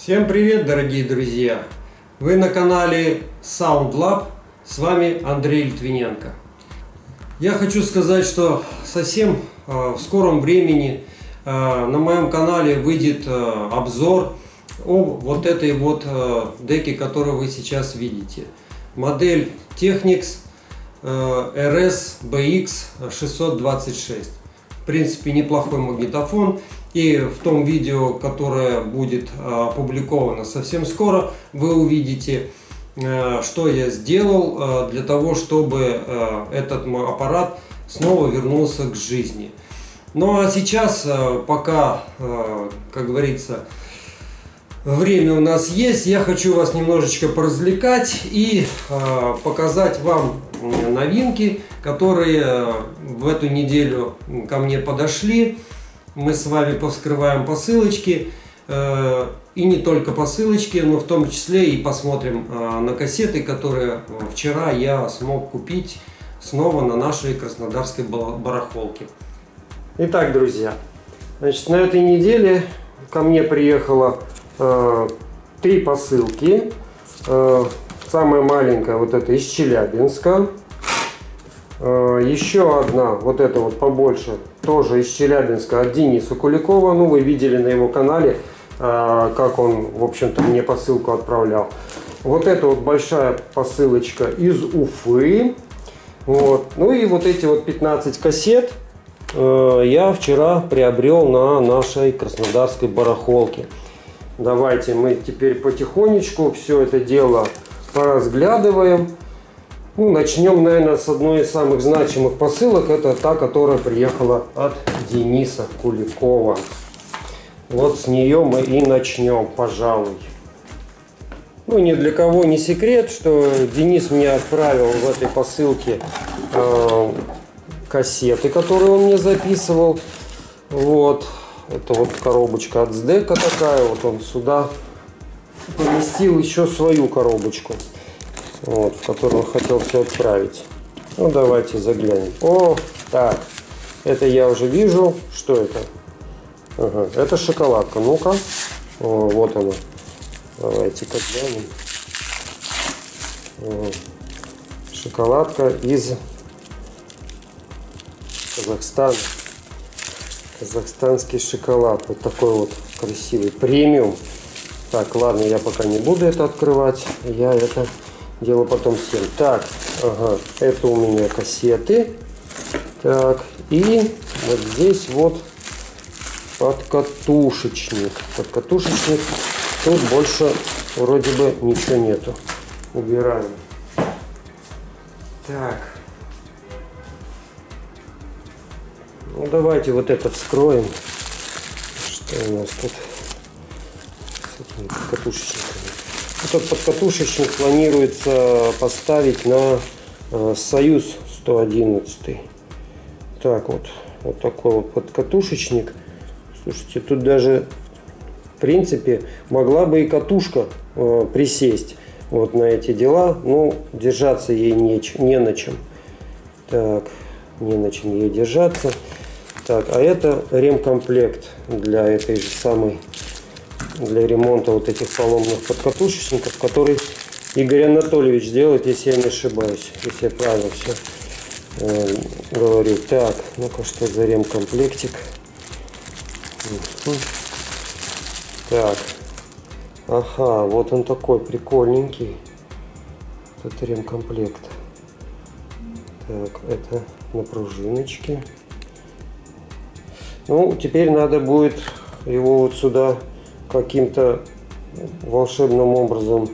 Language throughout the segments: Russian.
Всем привет, дорогие друзья! Вы на канале Sound Lab, с вами Андрей Литвиненко. Я хочу сказать, что совсем э, в скором времени э, на моем канале выйдет э, обзор о вот этой вот деке, которую вы сейчас видите. Модель Technics RS BX 626. В принципе, неплохой магнитофон. И в том видео, которое будет а, опубликовано совсем скоро, вы увидите, э, что я сделал э, для того, чтобы э, этот аппарат снова вернулся к жизни. Ну а сейчас, пока, как говорится, время у нас есть, я хочу вас немножечко поразвлекать и показать вам новинки, которые в эту неделю ко мне подошли мы с вами повскрываем посылочки. Э, и не только посылочки, но в том числе и посмотрим э, на кассеты, которые вчера я смог купить снова на нашей краснодарской барахолке. Итак, друзья, значит, на этой неделе ко мне приехало э, три посылки. Э, самая маленькая вот это из Челябинска. Э, еще одна, вот эта вот побольше, тоже из Челябинска, от Дениса Куликова. Ну, вы видели на его канале, э, как он, в общем-то, мне посылку отправлял. Вот эта вот большая посылочка из Уфы. Вот. Ну и вот эти вот 15 кассет э, я вчера приобрел на нашей краснодарской барахолке. Давайте мы теперь потихонечку все это дело поразглядываем. Ну, начнем, наверное, с одной из самых значимых посылок. Это та, которая приехала от Дениса Куликова. Вот с нее мы и начнем, пожалуй. Ну, ни для кого не секрет, что Денис мне отправил в этой посылке э, кассеты, которые он мне записывал. Вот. Это вот коробочка от СДЭКа такая. Вот он сюда поместил еще свою коробочку вот, в которую хотел все отправить. Ну, давайте заглянем. О, так, это я уже вижу. Что это? Ага, это шоколадка. Ну-ка. вот она. Давайте-ка. Шоколадка из Казахстана. Казахстанский шоколад. Вот такой вот красивый. Премиум. Так, ладно, я пока не буду это открывать. Я это Делаю потом всем. Так, ага, это у меня кассеты. Так, и вот здесь вот подкатушечник. Подкатушечник. Тут больше вроде бы ничего нету. Убираем. Так. Ну давайте вот это вскроем. Что у нас тут с этими подкатушечниками? Этот подкатушечник планируется поставить на э, Союз 111. Так вот, вот такой вот подкатушечник. Слушайте, тут даже в принципе могла бы и катушка э, присесть вот на эти дела, но держаться ей не, не на чем. Так, не на чем ей держаться. Так, а это ремкомплект для этой же самой для ремонта вот этих поломных подкатушечников, который Игорь Анатольевич делает, если я не ошибаюсь, если я правильно все э, говорю. Так, ну-ка, что за ремкомплектик? Так, ага, вот он такой прикольненький. Этот ремкомплект. Так, это на пружиночке. Ну, теперь надо будет его вот сюда каким-то волшебным образом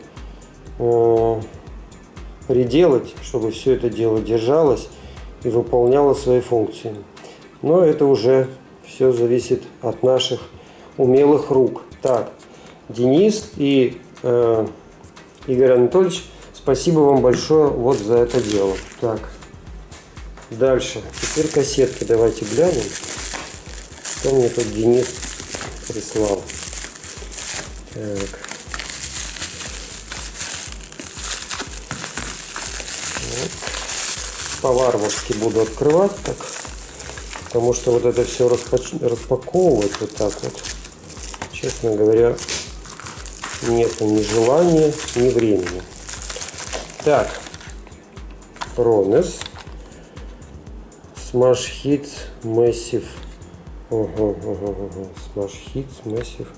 э, приделать, чтобы все это дело держалось и выполняло свои функции. Но это уже все зависит от наших умелых рук. Так, Денис и э, Игорь Анатольевич, спасибо вам большое вот за это дело. Так, дальше. Теперь кассетки давайте глянем. Что мне тут Денис прислал. Так. Вот. По-варварски буду открывать так. Потому что вот это все распач... распаковывать вот так вот. Честно говоря, нет ни желания, ни времени. Так, Ронес. Smash Hits Massive. Ага, ага, ага. Smash Hits Massive.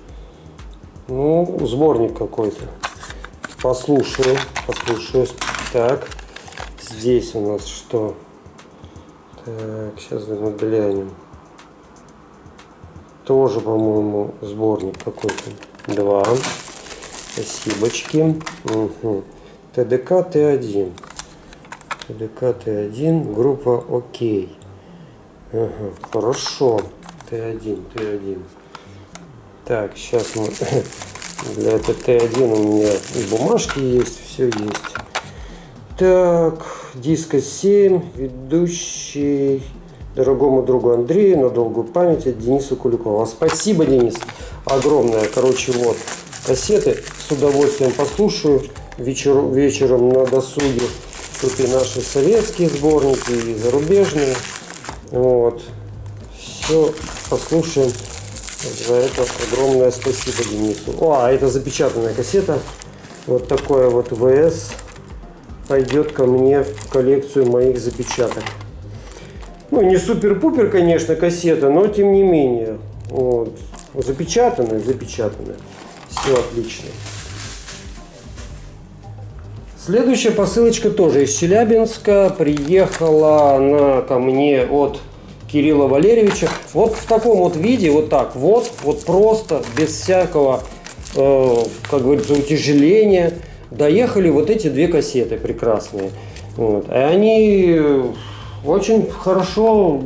Ну, сборник какой-то. Послушаю, послушаю. Так, здесь у нас что? Так, сейчас мы глянем. Тоже, по-моему, сборник какой-то. Два. Спасибочки. Угу. ТДК Т1. ТДК Т1. Группа ОК. Ага, хорошо. Т1, Т1. Так, сейчас мы... Для этого Т1 у меня и бумажки есть, все есть. Так, диска 7, ведущий дорогому другу Андрею на долгую память от Дениса Куликова. Спасибо, Денис, огромное. Короче, вот кассеты. С удовольствием послушаю вечер, вечером на досуге. Тут и наши советские сборники, и зарубежные. Вот. Все послушаем. За это огромное спасибо Денису. О, а это запечатанная кассета. Вот такое вот ВС пойдет ко мне в коллекцию моих запечаток. Ну, не супер-пупер, конечно, кассета, но тем не менее. Вот. Запечатанная, запечатанная. Все отлично. Следующая посылочка тоже из Челябинска. Приехала она ко мне от Кирилла Валерьевича. Вот в таком вот виде, вот так вот, вот просто, без всякого, э, как говорится, утяжеления, доехали вот эти две кассеты прекрасные. Вот. И они очень хорошо,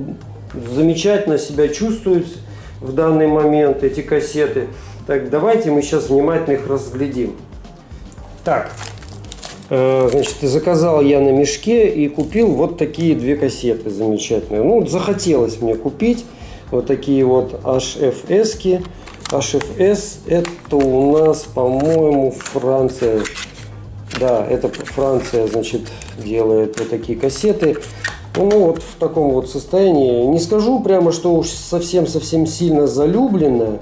замечательно себя чувствуют в данный момент, эти кассеты. Так, давайте мы сейчас внимательно их разглядим. Так, значит, заказал я на мешке и купил вот такие две кассеты замечательные. Ну, захотелось мне купить вот такие вот HFS. -ки. HFS это у нас, по-моему, Франция. Да, это Франция, значит, делает вот такие кассеты. Ну, ну вот в таком вот состоянии. Не скажу прямо, что уж совсем-совсем сильно залюбленная,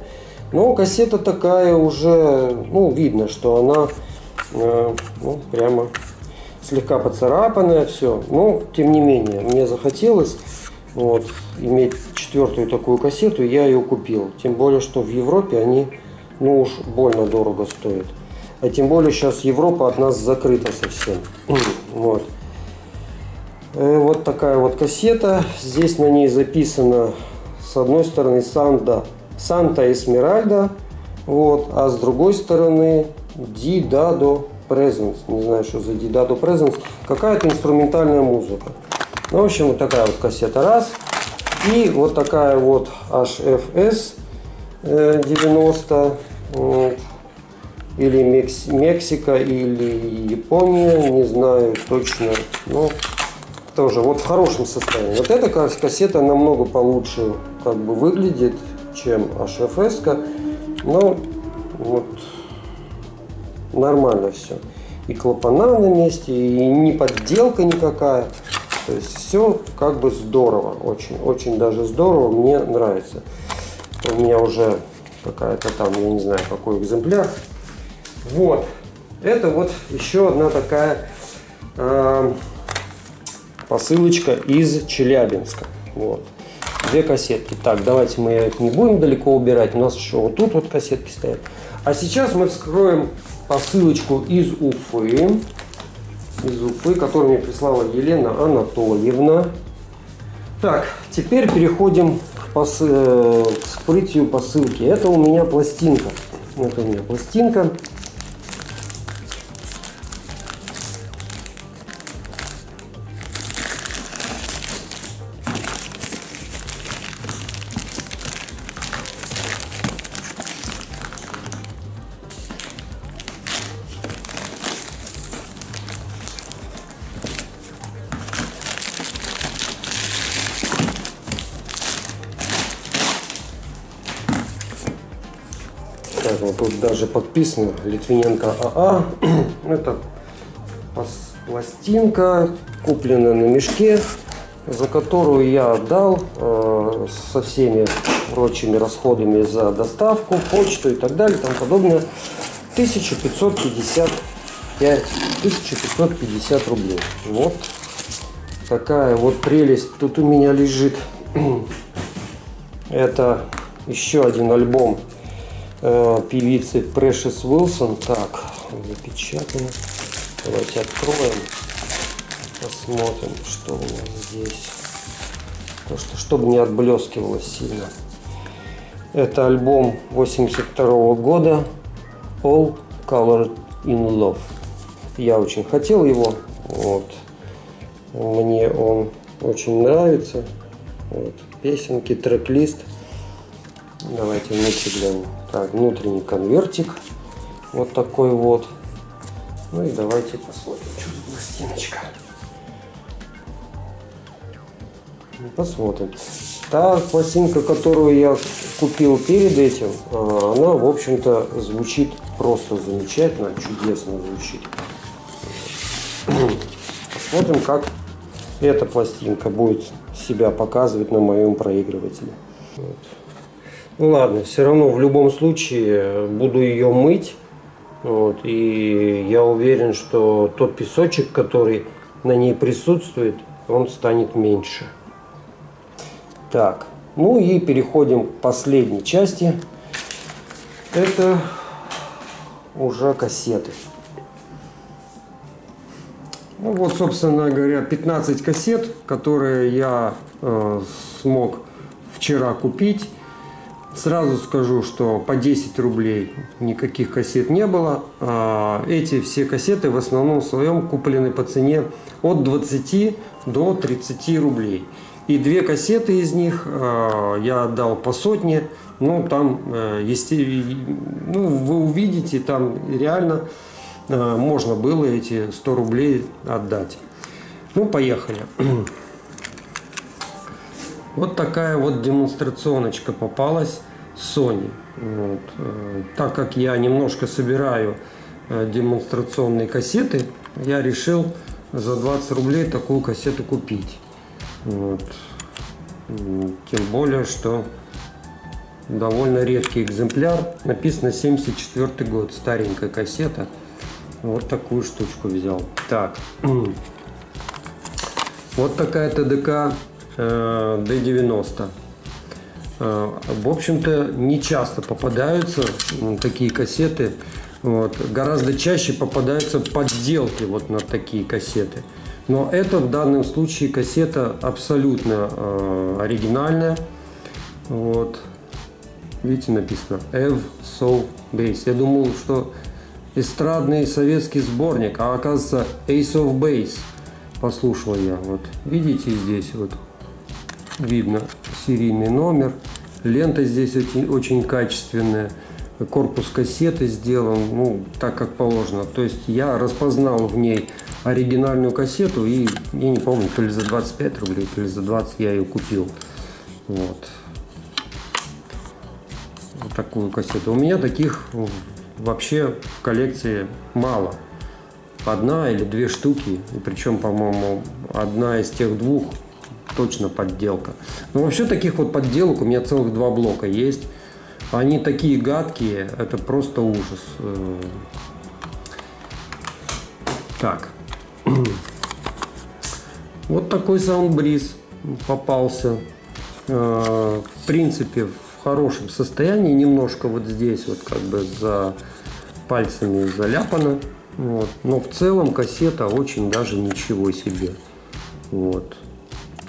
но кассета такая уже, ну, видно, что она э, ну, прямо слегка поцарапанная, все. Но, тем не менее, мне захотелось вот, иметь четвертую такую кассету, я ее купил. Тем более, что в Европе они, ну уж больно дорого стоят. А тем более сейчас Европа от нас закрыта совсем. вот. Э, вот такая вот кассета. Здесь на ней записано с одной стороны Санта, Санта Эсмеральда, вот, а с другой стороны Дидадо Presence. Не знаю, что за Дидадо Presence. Какая-то инструментальная музыка. Ну, в общем, вот такая вот кассета раз. И вот такая вот HFS 90. Вот. Или Мексика, или Япония, не знаю точно. Но тоже вот в хорошем состоянии. Вот эта кассета намного получше как бы выглядит, чем HFS. -ка. Но вот нормально все. И клапана на месте, и не подделка никакая. То есть все как бы здорово, очень, очень даже здорово, мне нравится. У меня уже какая-то там, я не знаю, какой экземпляр. Вот, это вот еще одна такая э, посылочка из Челябинска. Вот. Две кассетки. Так, давайте мы их не будем далеко убирать. У нас еще вот тут вот кассетки стоят. А сейчас мы вскроем посылочку из Уфы. Из Уфы, которую мне прислала Елена Анатольевна. Так, теперь переходим к, пос... Э, к вскрытию посылки. Это у меня пластинка. Это у меня пластинка даже подписано Литвиненко АА. Это пластинка, купленная на мешке, за которую я отдал э, со всеми прочими расходами за доставку, почту и так далее тому подобное. 1555 1550 рублей. Вот такая вот прелесть тут у меня лежит. Это еще один альбом э, певицы Precious Wilson. Так, запечатано. Давайте откроем. Посмотрим, что у нас здесь. То, что, чтобы не отблескивалось сильно. Это альбом 82 -го года All Colored in Love. Я очень хотел его. Вот. Мне он очень нравится. Вот. Песенки, трек-лист. Давайте внутри глянем. Так, внутренний конвертик. Вот такой вот. Ну и давайте посмотрим, что за пластиночка. Ну, посмотрим. Та пластинка, которую я купил перед этим, а, она, в общем-то, звучит просто замечательно, чудесно звучит. Посмотрим, как эта пластинка будет себя показывать на моем проигрывателе. Вот. Ну ладно, все равно в любом случае буду ее мыть. Вот, и я уверен, что тот песочек, который на ней присутствует, он станет меньше. Так, ну и переходим к последней части. Это уже кассеты. Ну вот, собственно говоря, 15 кассет, которые я э, смог вчера купить. Сразу скажу, что по 10 рублей никаких кассет не было. А эти все кассеты в основном в своем куплены по цене от 20 до 30 рублей. И две кассеты из них э, я отдал по сотне. Ну, там, э, ну, вы увидите, там реально Э, можно было эти 100 рублей отдать. Ну, поехали. Вот такая вот демонстрационочка попалась Sony. Вот. Э, так как я немножко собираю э, демонстрационные кассеты, я решил за 20 рублей такую кассету купить. Вот. Тем более, что довольно редкий экземпляр. Написано 74 год, старенькая кассета. Вот такую штучку взял. Так. Вот такая ТДК э, D90. Э, в общем-то, не часто попадаются такие кассеты. Вот. Гораздо чаще попадаются подделки вот на такие кассеты. Но это в данном случае кассета абсолютно э, оригинальная. Вот. Видите, написано Ev So Bass. Я думал, что эстрадный советский сборник, а оказывается Ace of Base. Послушал я. Вот видите здесь вот видно серийный номер. Лента здесь очень, очень качественная. Корпус кассеты сделан, ну, так как положено. То есть я распознал в ней оригинальную кассету и, я не помню, то ли за 25 рублей, то ли за 20 я ее купил. Вот. вот такую кассету. У меня таких вообще в коллекции мало. Одна или две штуки, причем, по-моему, одна из тех двух точно подделка. Но вообще таких вот подделок у меня целых два блока есть. Они такие гадкие, это просто ужас. Э, так. Вот такой саундбриз попался. Э, в принципе, в хорошем состоянии. Немножко вот здесь вот как бы за пальцами заляпано. Вот. Но в целом кассета очень даже ничего себе. Вот.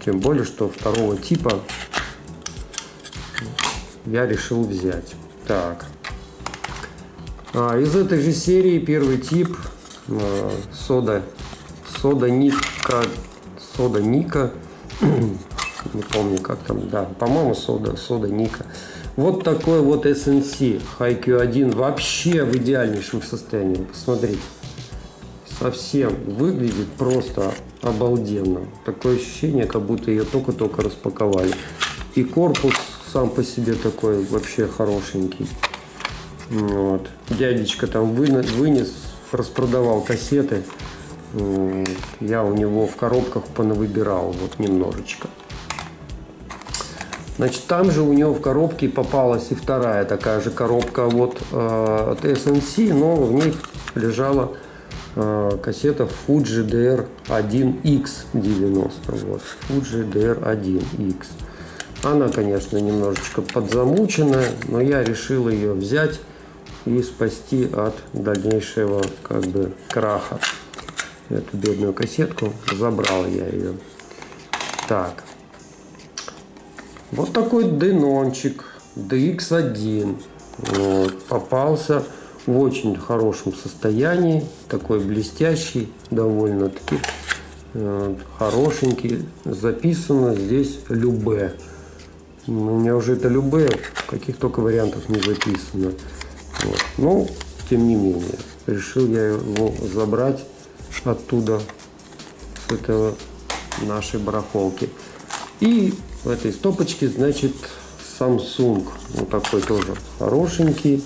Тем более, что второго типа я решил взять. Так. А, из этой же серии первый тип а, сода сода Ника сода Ника не помню как там да по-моему сода сода Ника вот такой вот SNC HiQ1 вообще в идеальнейшем состоянии. Посмотрите. Совсем выглядит просто обалденно. Такое ощущение, как будто ее только-только распаковали. И корпус сам по себе такой вообще хорошенький. Вот. Дядечка там вынес, распродавал кассеты. Я у него в коробках понавыбирал вот немножечко. Значит, там же у него в коробке попалась и вторая такая же коробка вот э, от SNC, но в ней лежала кассета Fuji DR1X90. Вот, Fuji DR1X. Она, конечно, немножечко подзамученная, но я решил ее взять и спасти от дальнейшего как бы краха. Эту бедную кассетку забрал я ее. Так, вот такой Денончик DX1 вот, попался в очень хорошем состоянии, такой блестящий, довольно-таки э, хорошенький. Записано здесь Любе. У меня уже это Любе, каких только вариантов не записано. Вот. Но, тем не менее, решил я его забрать оттуда, с этого нашей барахолки. И в этой стопочке, значит, Samsung. Вот такой тоже хорошенький.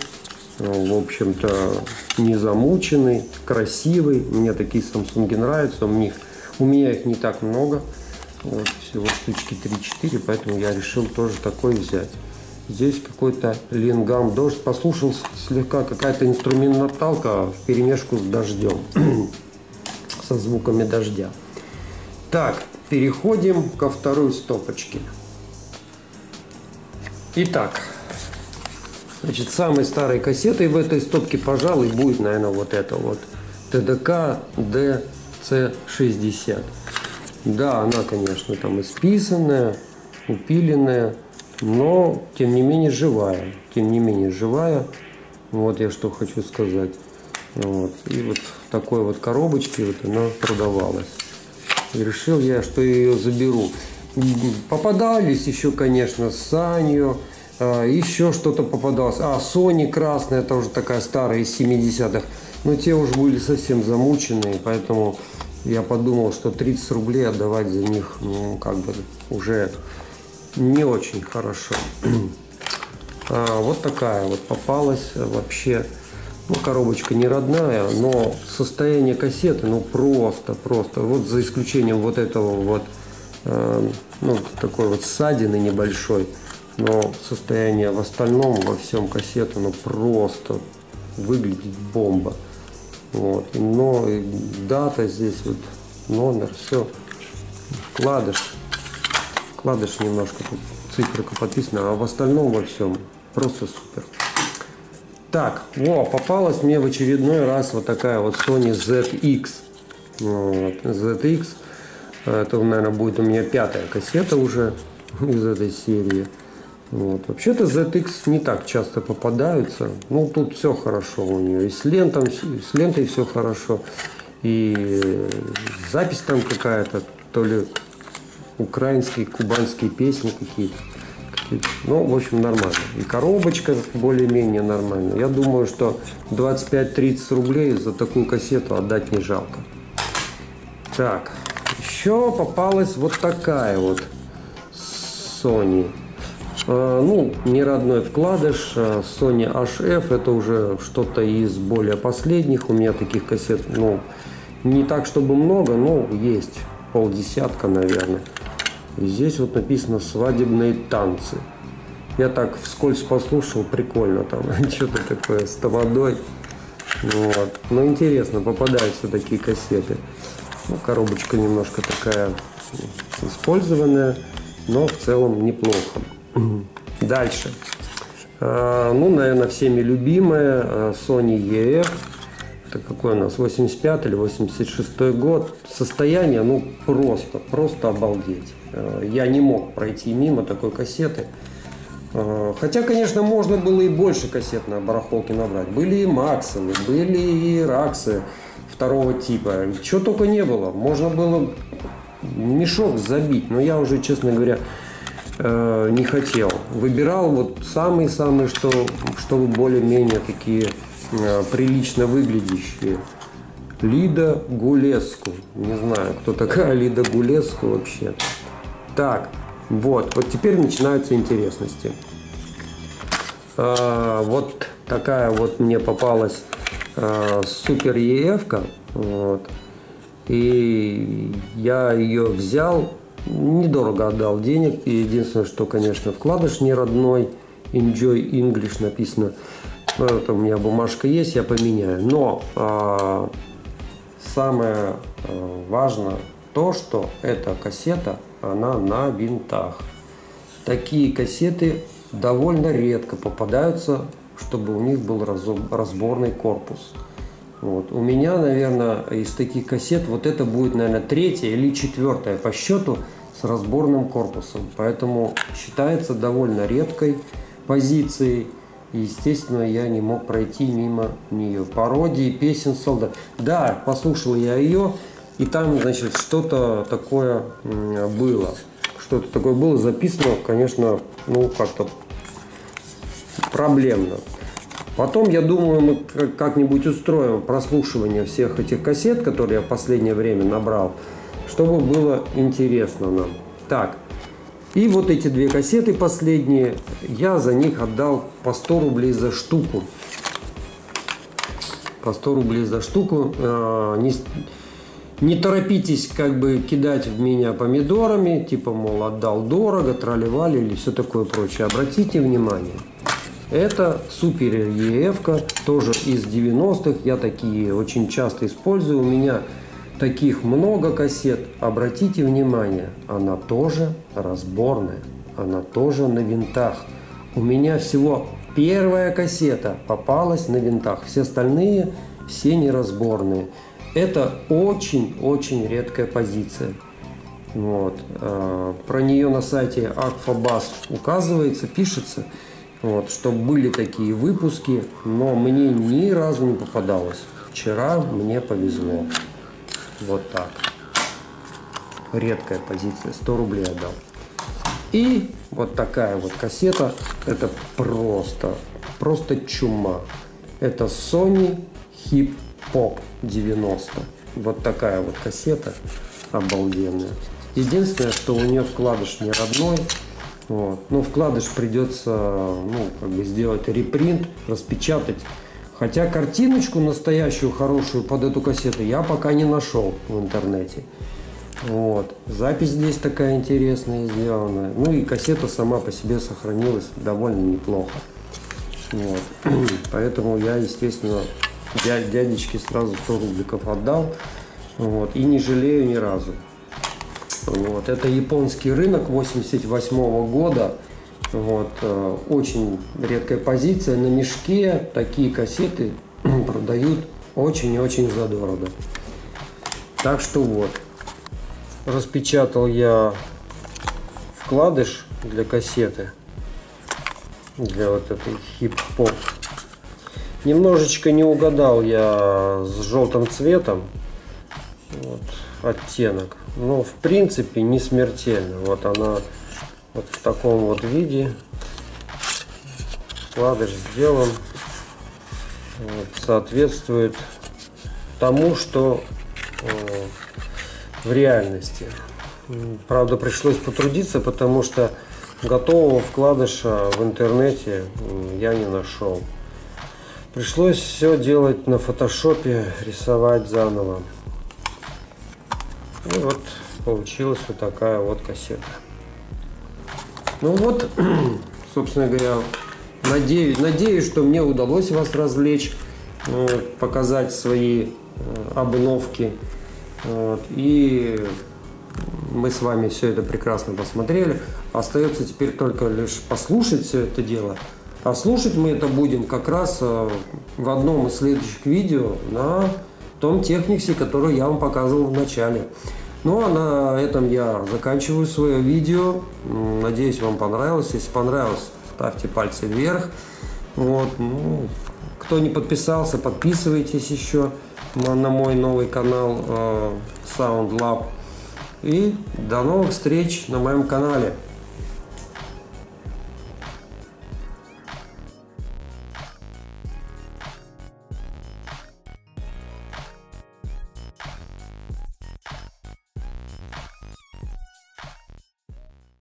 В общем-то, не замученный, красивый. Мне такие Samsung нравятся. У, них, у меня их не так много. Вот, всего штучки 3-4, поэтому я решил тоже такой взять. Здесь какой-то лингам дождь. Послушал слегка какая-то инструменталка в перемешку с дождем. со звуками дождя. Так, переходим ко второй стопочке. Итак, значит, самой старой кассетой в этой стопке, пожалуй, будет, наверное, вот это вот. ТДК DC60. Да, она, конечно, там исписанная, упиленная, но, тем не менее, живая. Тем не менее, живая. Вот я что хочу сказать. Вот. И вот в такой вот коробочке вот она продавалась. И решил я, что ее заберу. Попадались еще, конечно, Санью, а, еще что-то попадалось. А, Sony красная, это уже такая старая из 70-х. Но те уже были совсем замученные, поэтому я подумал, что 30 рублей отдавать за них, ну, как бы уже не очень хорошо. А, вот такая вот попалась вообще ну, коробочка не родная, но состояние кассеты, ну, просто, просто. Вот за исключением вот этого вот, э, ну, такой вот ссадины небольшой, но состояние в остальном, во всем кассету, ну, просто выглядит бомба. Вот. Но дата здесь вот, номер, все. Вкладыш. Вкладыш немножко тут циферка подписана, а в остальном во всем просто супер. Так, о, попалась мне в очередной раз вот такая вот Sony ZX. Вот, ZX. Это, наверное, будет у меня пятая кассета уже из этой серии. Вот. Вообще-то ZX не так часто попадаются. Ну, тут все хорошо у нее. И с, лентом, с лентой все хорошо. И запись там какая-то, то ли украинские, кубанские песни какие-то. Ну, в общем, нормально. И коробочка более-менее нормальная. Я думаю, что 25-30 рублей за такую кассету отдать не жалко. Так, еще попалась вот такая вот Sony. А, ну, не родной вкладыш, а Sony HF, это уже что-то из более последних. У меня таких кассет, ну, не так, чтобы много, но есть полдесятка, наверное. И здесь вот написано «Свадебные танцы». Я так вскользь послушал, прикольно там, что-то такое с тамадой. Вот. Но интересно, попадаются такие кассеты. Ну, коробочка немножко такая использованная, но в целом неплохо. Дальше. А, ну, наверное, всеми любимая а, Sony EF это какой у нас, 85 или 86 год. Состояние, ну, просто, просто обалдеть. Э, я не мог пройти мимо такой кассеты. Э, хотя, конечно, можно было и больше кассет на барахолке набрать. Были и Максовы, были и Раксы второго типа. Чего только не было. Можно было мешок забить. Но я уже, честно говоря, э, не хотел. Выбирал вот самые-самые, что, чтобы более-менее такие Э, прилично выглядящие. Лида Гулеску. Не знаю, кто такая Лида Гулеску вообще. Так, вот, вот теперь начинаются интересности. А, вот такая вот мне попалась а, супер ЕФ. Вот. И я ее взял недорого отдал денег. И единственное, что, конечно, вкладыш не родной. Enjoy English написано. Это у меня бумажка есть, я поменяю. Но а, самое а, важное то, что эта кассета, она на винтах. Такие кассеты довольно редко попадаются, чтобы у них был разборный корпус. Вот. У меня, наверное, из таких кассет вот это будет, наверное, третья или четвертая по счету с разборным корпусом. Поэтому считается довольно редкой позицией. И, естественно, я не мог пройти мимо нее. Пародии песен солдат. Да, послушал я ее, и там, значит, что-то такое было. Что-то такое было записано, конечно, ну, как-то проблемно. Потом, я думаю, мы как-нибудь устроим прослушивание всех этих кассет, которые я в последнее время набрал, чтобы было интересно нам. Так, и вот эти две кассеты последние, я за них отдал по 100 рублей за штуку. По 100 рублей за штуку. А, не, не торопитесь как бы кидать в меня помидорами, типа, мол, отдал дорого, тролливали или все такое прочее. Обратите внимание, это супер ef тоже из 90-х. Я такие очень часто использую. У меня таких много кассет. Обратите внимание, она тоже разборная. Она тоже на винтах. У меня всего первая кассета попалась на винтах. Все остальные все неразборные. Это очень-очень редкая позиция. Вот. А, про нее на сайте Акфабас указывается, пишется, вот, что были такие выпуски, но мне ни разу не попадалось. Вчера мне повезло. Вот так. Редкая позиция. 100 рублей отдал. И вот такая вот кассета. Это просто, просто чума. Это Sony Hip Pop 90. Вот такая вот кассета обалденная. Единственное, что у нее вкладыш не родной. Вот. Но вкладыш придется ну, как бы сделать репринт, распечатать Хотя картиночку настоящую, хорошую под эту кассету я пока не нашел в интернете. Вот. Запись здесь такая интересная сделанная. Ну и кассета сама по себе сохранилась довольно неплохо. Вот. Поэтому я, естественно, дядечке сразу 100 рубликов отдал. Вот. И не жалею ни разу. Вот. Это японский рынок 88 -го года. Вот, э, очень редкая позиция. На мешке такие кассеты продают очень и очень задорого. Так что вот. Распечатал я вкладыш для кассеты. Для вот этой хип-хоп. Немножечко не угадал я с желтым цветом. Вот, оттенок. Но в принципе не смертельно. Вот она вот в таком вот виде. Вкладыш сделан. Вот, соответствует тому что э, в реальности. Правда пришлось потрудиться потому что готового вкладыша в интернете я не нашел. Пришлось все делать на фотошопе рисовать заново и вот получилась вот такая вот кассета ну вот, собственно говоря, надеюсь, надеюсь, что мне удалось вас развлечь, показать свои э, обновки. Вот, и мы с вами все это прекрасно посмотрели. Остается теперь только лишь послушать все это дело. А слушать мы это будем как раз э, в одном из следующих видео на том техниксе, который я вам показывал в начале. Ну а на этом я заканчиваю свое видео. Надеюсь, вам понравилось. Если понравилось, ставьте пальцы вверх. Вот, ну, кто не подписался, подписывайтесь еще на, на мой новый канал э, Sound Lab. И до новых встреч на моем канале.